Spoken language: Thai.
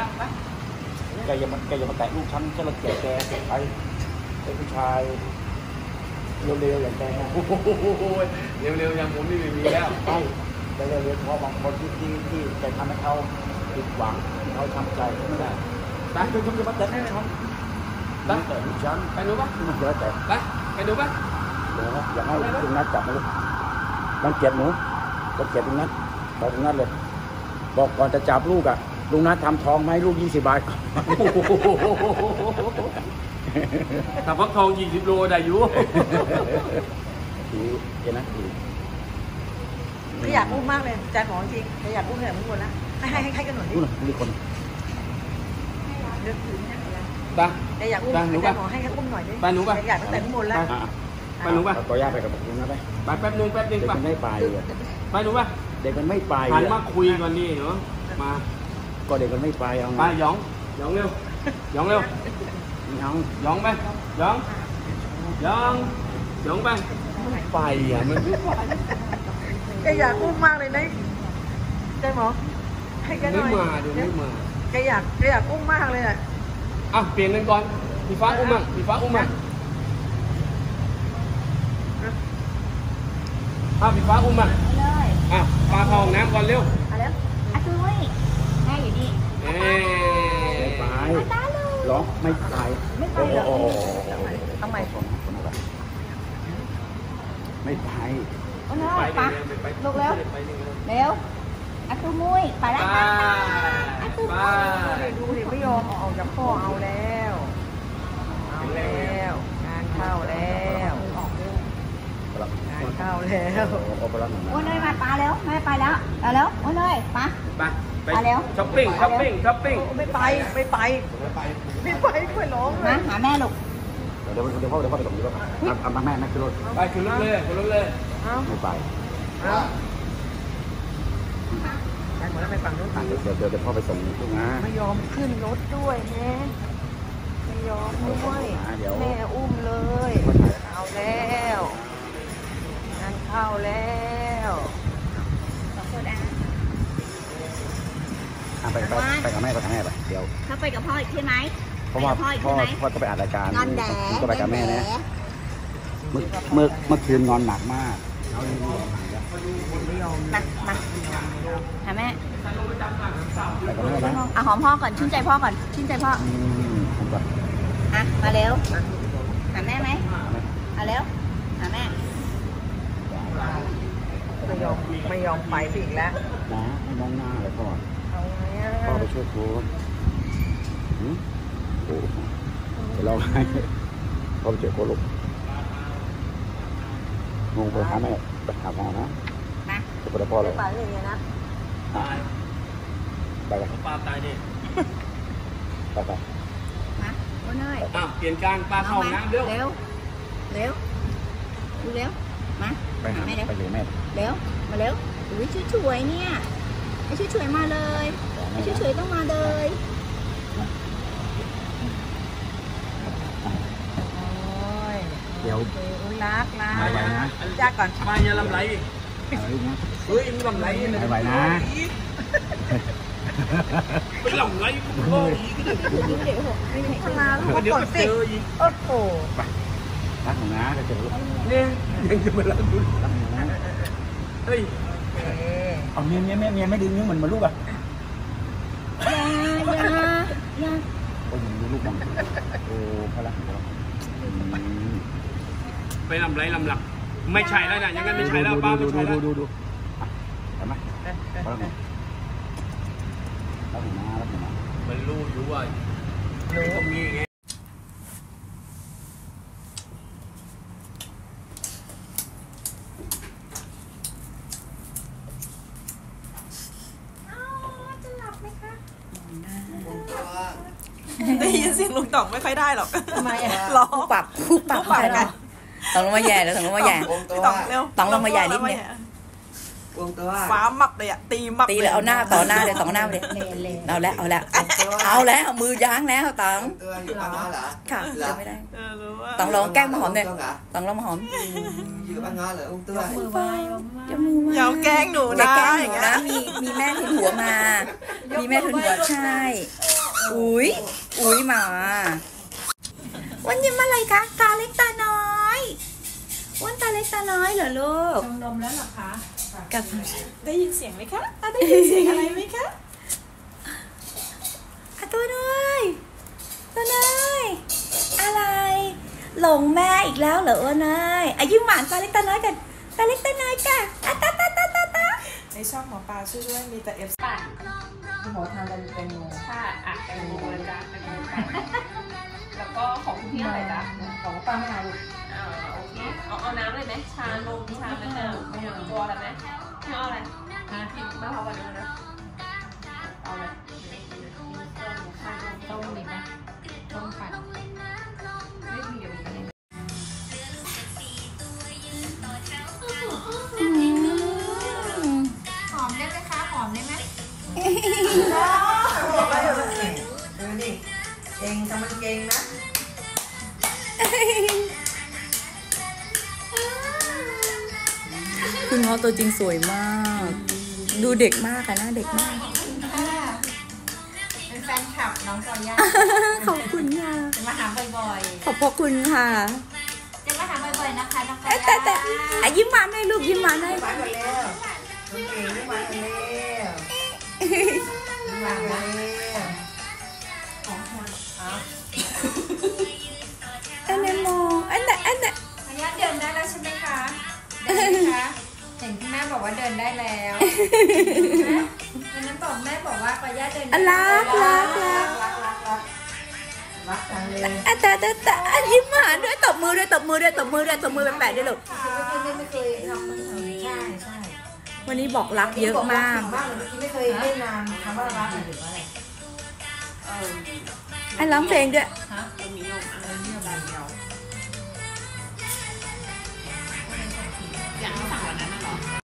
ยะไปแกอย่ามาแกอย่ามาแตะลูกฉันฉันละเกียจแกเสียใจเป็นผู้ชายเร็วๆอย่างแกนะโอ้โหเร็วๆอย่างผมนี่ไม่มีแล้วใช่แต่เร็วๆเพราะบางคนที่ที่ที่แกทำให้เขาผิดหวังเขาช้ำใจไม่ได้ตายจนจะมาแตะแน่ครับตั้งแต่ลูกฉันไปดูปะมันเยอะแต่ไปไปดูปะเดี๋ยวนะอย่าให้ลุงนัดจับมาลูกรังเกียจหนูรังเกียจลุงนัดบอกลุงนัดเลย บอกก่อนจะจับลูกอะ ลุงนัดทำทองมาให้ลูกยี่สิบบาท ถ้าพักทอง20โลได้อยู่ถือเห็นนะถือไม่อยากอุ้มมากเลยใจหมอจริงแต่อยากอุ้มเนี่ยมึงคนละให้ให้ให้ให้กันหน่อยดินู่นน่ะมีคนเลือกถือเนี่ยอะไรไปแต่อยากอุ้มไปหนูใจป่ะหมอให้กันอุ้มหน่อยดิไปหนูป่ะแต่อยากตั้งแต่ข้างบนแล้วอะไปหนูปะเอาตัวย่าไปกับลุงนัดไปไปแป๊บนึงแป๊บนึเด็งกปะมันไม่ไปอะไปดูปะเด็กมันไม่ไปหันอะมาคุยก่อนนี่เนาะมา ก็เด็กมันไม่ไปเอาไปไงหยองหยองเร็วหยองเร็วไม่เอาหยองไปหยองหยองหยองไปไม่ไปอะมันไม่ไปแกอยากอุ้มมากเลยนะใจหมอให้กันหไม่น่อยมาเดี๋ยวไม่มาแกอยากแกอยากอุ้มมากเลยอะอะเปลี่ยนกันก่อนพี่ฟ้าอุ้มมั่งพี่ฟ้าอุ้มมั่งอะพี่ฟ้าอุ้มมั่งเลยอะปลาเข้าห้องน้ำก่อนเร็ว เอาแล้วอาตุ้ยแม่อยู่นี่ เอ้ ไม่ไปตาลูร้องไม่ไปไม่ไปเหรอโอ้โหทำไมไม่ไปโอ้ยไปปะเร็วไปลูกเร็วไปเร็วเร็วอาตุ้มุ้ยไปไปแล้วไปดูดิไม่ยอมเอาออกจากพ่อเอาแล้วเอาแล้วงานเข้าแล้วงานเข้าแล้ว โอ้ไปแล้วหนึ่ง โอ้ยเลยมาปลาแล้วแม่ไปแล้วเอาแล้วโอ้ยเลยปะ ไปไป ไปเร็ว ช้อปปิ้งช้อปปิ้งช้อปปิ้งไม่ไปไม่ไปไม่ไปค่อยร้องเลมายหาแม่ลูกเดี๋ยวเดี๋ยวพ่อเดี๋ยวพ่อไปส่งที่รถทำทำแม่แม่ขึ้นรถไปขึ้นรถเลยขึ้นรถเลยไม่ไปเอ้าไปหมดแล้วไปฝั่งนู้นเดี๋ยวเดี๋ยวเดี๋ยวพ่อไปส่งลูกนะไม่ยอมขึ้นรถด้วยแม่ไม่ยอมด้วยแม่อุ้มเลย เอาแล้วงานเข้าแล้ว อะไปไปไปกับแม่ไปกับแม่ไปเดี๋ยวถ้าไปกับพ่ออีกใช่ไหมเพราะว่าไปกับพ่พ่อออีกใช่ไหมพ่อต้องไปอัดรายการงอนแดต้องไปกับแม่นะเมื่อเมื่อเมื่อคืนงอนหนักมากเอาดีไม่ยอมมามาหาแม่ๆไปกับแม่นะเอาหอมพ่อก่อนชื่นใจพ่อก่อนชื่นใจพ่ออืมผมก่อนอะมาเร็วหาแม่ไหมเอาเร็วหาแม่ไม่ยอมไม่ยอมไปสิอีกแล้วนะให้มองหน้าเลยก่อน เอาไงอะพ่อไปช่วยครูหืมโอ้โหเดี๋ยวเราให้พ่อไปเจอโคลูกงงไปหาแม่ไปหาพ่อนะมาจะไปได้พ่อเลยไปเลยางเงี้ยนะตายไปไปปลาตายดิไปไปมาโอ้ยเลยอะเปลี่ยนการปลาเข้าห้องน้ำเร็วเร็วเร็วดูเร็วมาไปหาแม่เร็วไปเจอแม่เร็วมาเร็วอุ้ยช่วยๆเนี่ย ไอ้ช่วยๆมาเลยไอ้ช่วยๆต้องมาเลยโอ้ยเดี๋ยวเออรักนะไปๆนะจ้าก่อนมาอย่าลำไหลอีกเอาลูกนะเฮ้ยมันลำไหลเนี่ยไปไหวนะไปลำไหลกูโอ้ยอีกก็ได้พลาลูกเดี๋ยวก่อนก็สิเจออีกโอ้โหรักหนูนะจะเจอลูกเนี่ยยังจะมาลักดูรักหนูนะเฮ้ย เอ๊ะเอาเมียเมียเมียเมียไม่ดึงนิ้วเหมือนเหมือนลูกอะอย่าอย่าอย่าโอ้ยดูลูกบังโอ้พลักหนูอืมไปลำไหลลำหลัก ไม่ใช่แล้วนะอย่างนั้นไม่ใช่แล้วป้าไม่ดูใช่ดูแล้วดูดูอะเห็นไหมเอ๊ะเอ๊ะรักหนูรักหนูนะรักหนูนะมันรู้อยู่ว่าตรงนี้ไง ได้ยินเสียงลุงต่องไม่ค่อยได้หรอกทำไมอะรอปรับคู่ปรับปรับไงต้องลงมาแย่แล้วต้องลงมาแย่พี่ต่องเร็วต้องลงมาใหญ่นิดนึงวงตัวฟ้ามับเลยอะตีมับตีเลยเอาหน้าต่อหน้าเลยต่อหน้าเลยเอาแล้วเอาแล้วเอาแล้วเอามือย้างแล้วตองตัวอยู่บ้านน้อยเหรอค่ะจะไม่ได้เออรู้ว่าต้องลองแกล้งมาหอมเนี่ยตัวเหรอต้องลองมาหอมอยู่บ้านน้อยเหรอองตัวมือไว้จะมือไว้อย่าแกล้งหนูอย่านะแกล้งหอย่านูงเงี้นะยมีมีแม่ทุนหัวมา มีแม่ทุนหัวใช่โอุ้ยอุ้ยหมา วันยิ้มอะไรคะตาเล็กตาน้อยวันตาเล็กตาน้อยเหรอลูกนมนมแล้วเหรอคะกับได้ยินเสียงไหมคะอะได้ยินเสียงอะไรไหมคะอะตัวน้อยตัวน้อยอะไร หลงแม่อีกแล้วเหรออ้วนเอ้ยอายุหมานตาเล็กตาน้อยกันตาเล็กตาน้อยกันอะตาตาตาตาตาในช่องหมอปลาช่วยด้วยมีแต่เอฟปั่น หมอทานเป็นแตงโมถ้าอะแตงโมเลยจ้ะแตงโมปั่นแล้วก็ของคุณพี่อะไรจ๊ะของป้าไม่เอาลูกอ่าโอเคเอาเอาน้ำเลยไหมชานมชามะนาวไม่เอาตัวอะไรไหมไม่เอาอะไรฮะกินมะพร้าวปั่นด้วยนะ อตัวจริงสวยมาก ดูเด็กมากอะหน้าเด็กมาก เป็นแฟนคลับน้องจอย่าขอบคุณค่ะจะมาหาบ่อยขอบพระคุณค่ะๆจะมาหาบ่อยๆนะคะน้องจเอ๊ะแต่แต่อะยิ้มหวานหน่อยลูกยิ้มหวานหน่อยไปกันแล้วมันเก่งไม่มากันแล้วมากันแล้ว วันนั้นบอกแม่บอกว่าปายาเดินอะรักรักรัก รักรักรักรักจังเลยอะแต่แต่แต่ยิ้มหาด้วยตบมือด้วยตบมือด้วยตบมือด้วยตบมือแปะๆด้วยลูก คืไม่เคยทำมันทำใช่ใช่วันนี้บอกรักเยอะมากเมื่อกี้ไม่เคยเล่นนานคำว่ารักหรือว่าอะไรเออร้องเพลงด้วย ฮะนมอะไเนี่ยานเดียังไม่สั่งวันนั้นหรอ